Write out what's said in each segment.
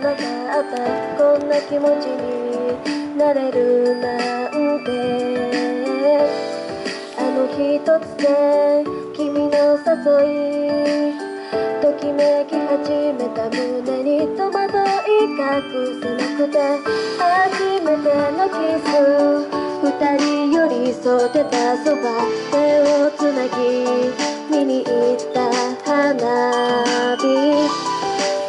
なかったこんな気持ちになれるなんてあの日突然君の誘いときめき始めた胸に戸惑い隠せなくて初めてのキス二人寄り添ってたそば。手をつなぎ見に行った花火。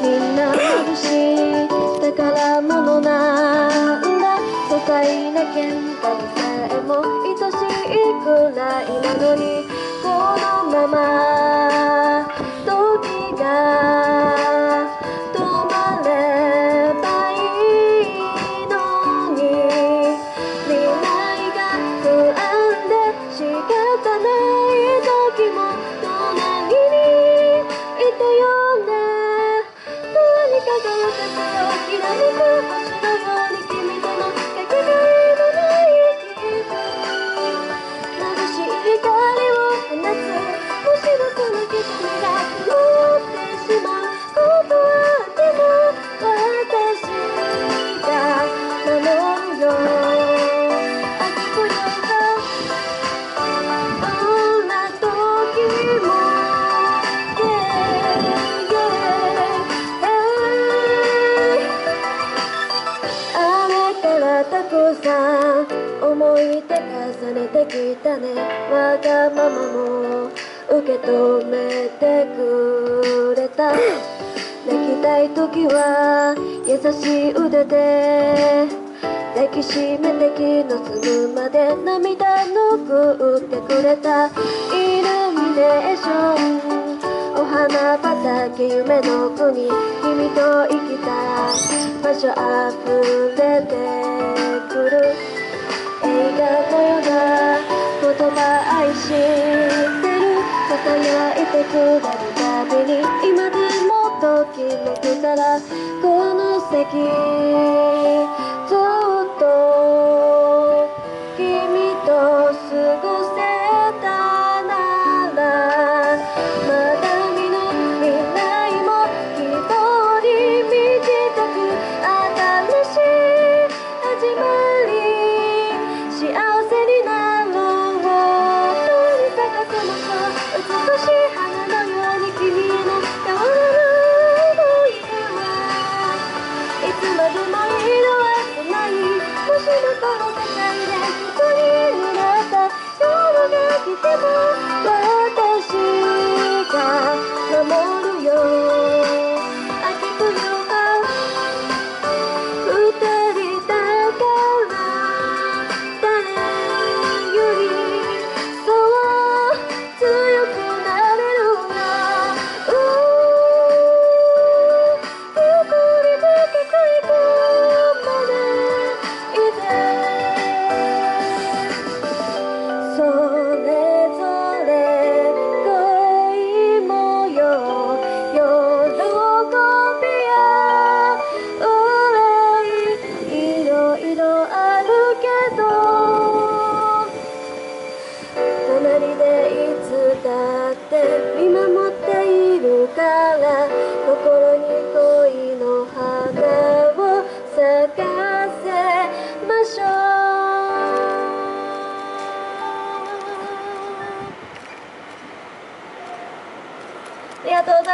みんな眩し宝物なんだ。都会な喧嘩にさえも愛しいくらいなのにこのままてきたね。わがままも受け止めてくれた。泣きたい時は優しい腕で。抱きしめて気の済むまで涙拭ってくれた。イルミネーション。お花畑夢の国君と生きた。場所溢れて。言葉愛してる。囁いてくれるたびに。今でもときめくからこの席。この世界で一人になった。夜が来ても 떠나